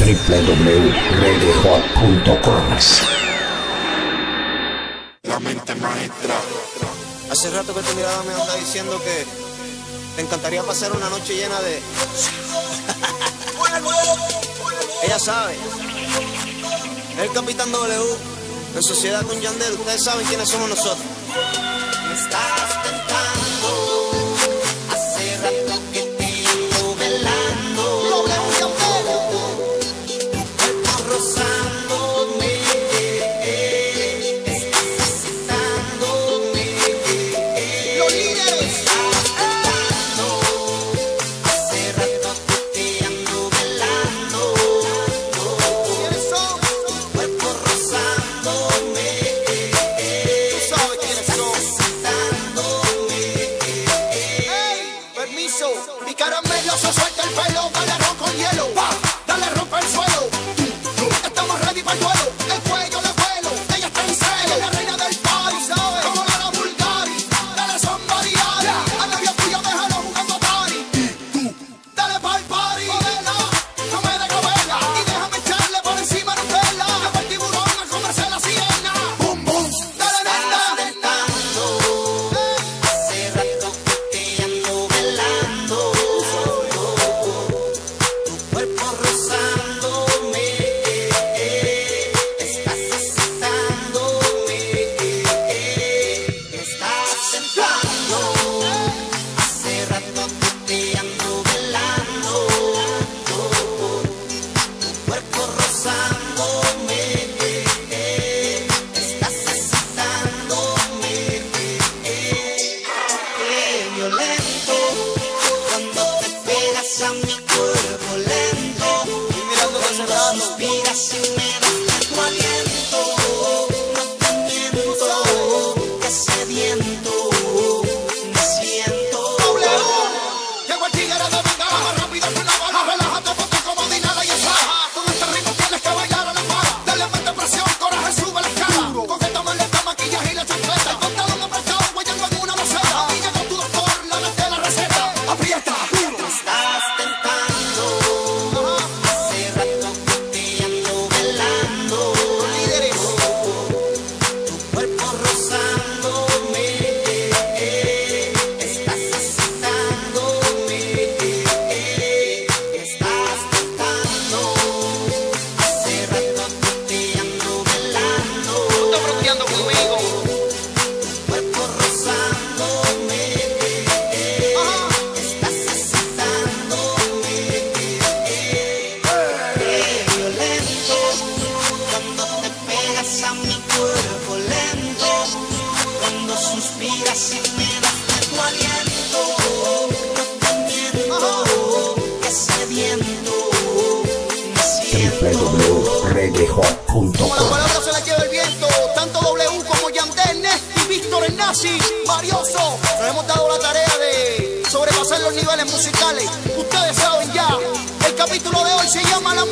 www.redhot.com. La mente maestra. Hace rato que tu mirada me anda diciendo que te encantaría pasar una noche llena de. Ella sabe. El Capitán W. En sociedad con Yandel, ustedes saben quiénes somos nosotros. Estás Ahora se suelta el pelo, galerón con hielo. www.reggaehot.com La palabra se la lleva el viento, tanto W como Yandel, y Víctor el Nazi, Marioso. Nos hemos dado la tarea de sobrepasar los niveles musicales. Ustedes saben ya, el capítulo de hoy se llama La